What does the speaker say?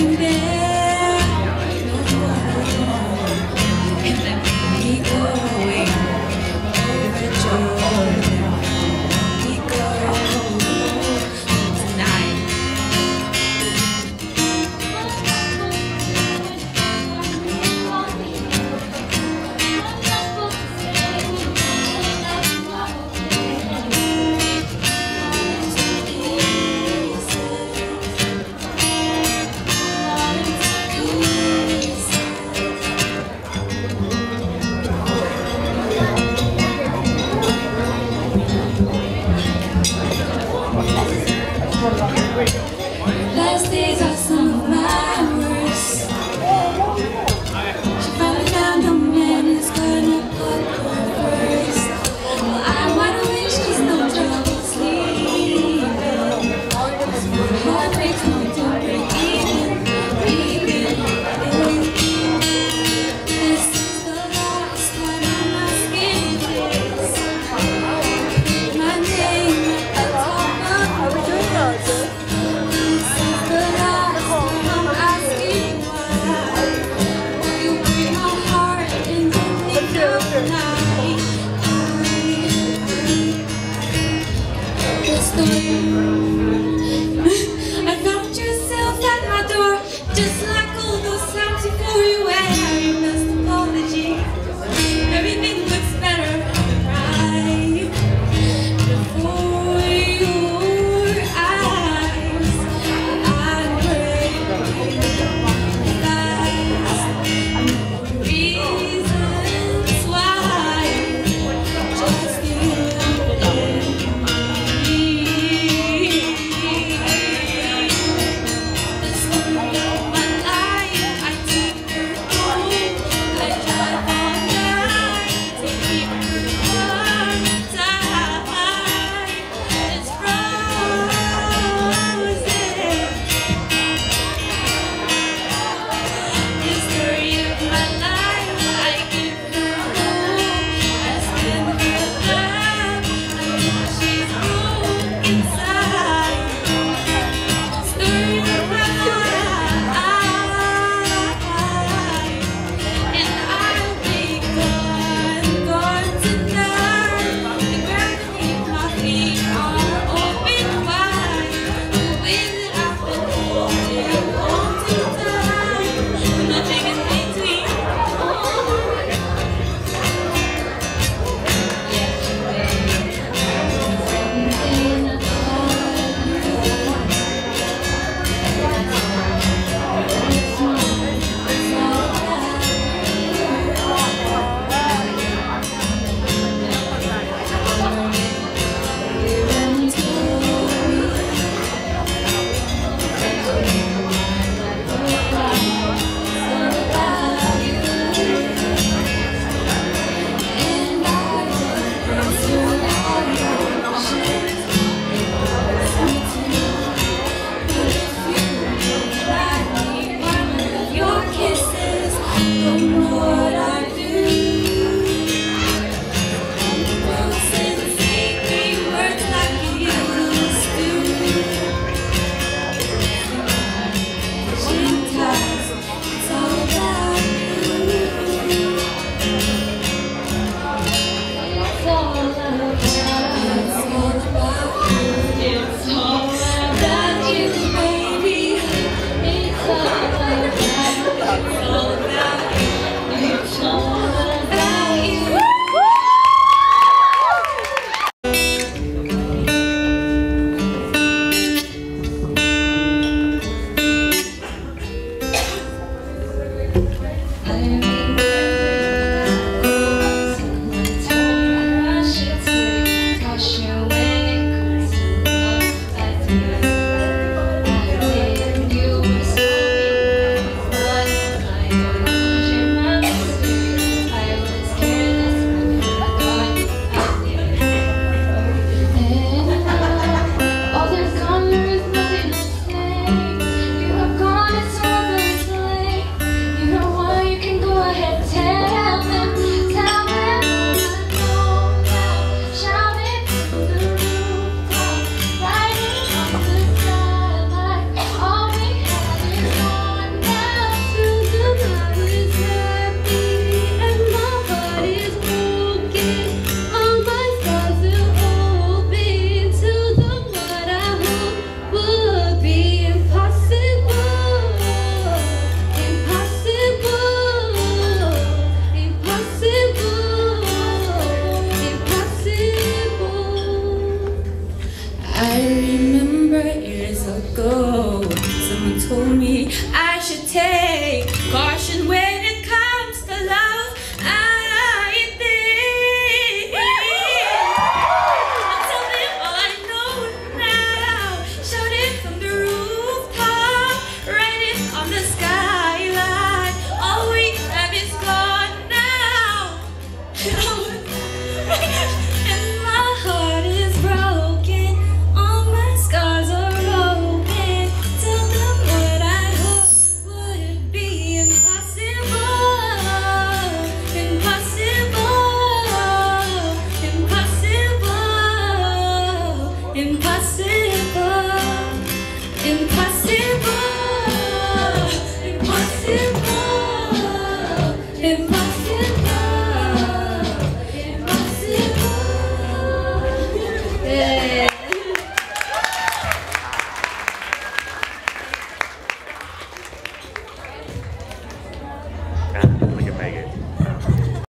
standing there. Just like Impossible.